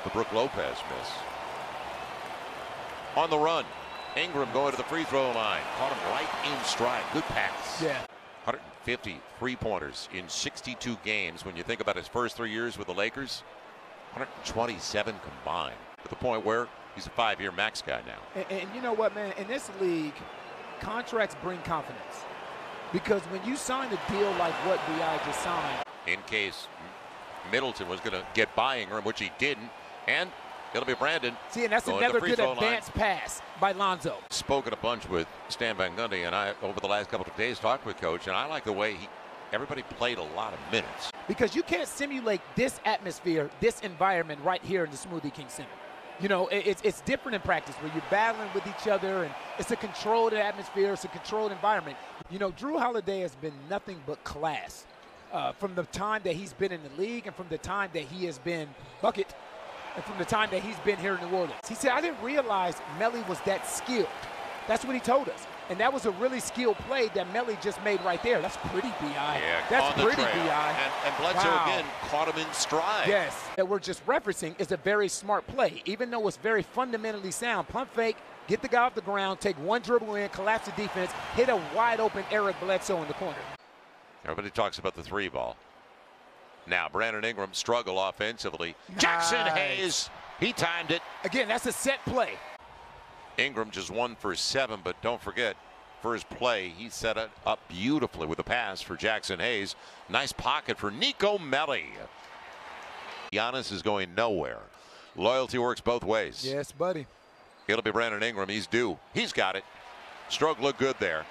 off the Brook Lopez miss. On the run, Ingram going to the free throw line. Caught him right in stride. Good pass. Yeah. 150 three pointers in 62 games. When you think about his first three years with the Lakers, 127 combined. To the point where he's a five year max guy now. And, and you know what, man? In this league, contracts bring confidence. Because when you sign a deal like what BI just signed, in case Middleton was going to get by Ingram, which he didn't, and it'll be Brandon. See, and that's another good advance line. pass by Lonzo. Spoken a bunch with Stan Van Gundy, and I over the last couple of days talked with Coach, and I like the way he. Everybody played a lot of minutes. Because you can't simulate this atmosphere, this environment right here in the Smoothie King Center. You know, it's, it's different in practice where you're battling with each other and it's a controlled atmosphere, it's a controlled environment. You know, Jrue Holiday has been nothing but class uh, from the time that he's been in the league and from the time that he has been bucket and from the time that he's been here in New Orleans. He said, I didn't realize Melli was that skilled. That's what he told us. And that was a really skilled play that Melli just made right there. That's pretty BI. Yeah, That's pretty trail. BI. And, and Bledsoe wow. again caught him in stride. Yes. That we're just referencing is a very smart play, even though it's very fundamentally sound. Pump fake, get the guy off the ground, take one dribble in, collapse the defense, hit a wide open Eric Bledsoe in the corner. Everybody talks about the three ball. Now Brandon Ingram struggle offensively. Nice. Jaxson Hayes, he timed it. Again, that's a set play. Ingram just one for seven, but don't forget, for his play, he set it up beautifully with a pass for Jaxson Hayes. Nice pocket for Nico Melli. Giannis is going nowhere. Loyalty works both ways. Yes, buddy. It'll be Brandon Ingram. He's due. He's got it. Stroke looked good there.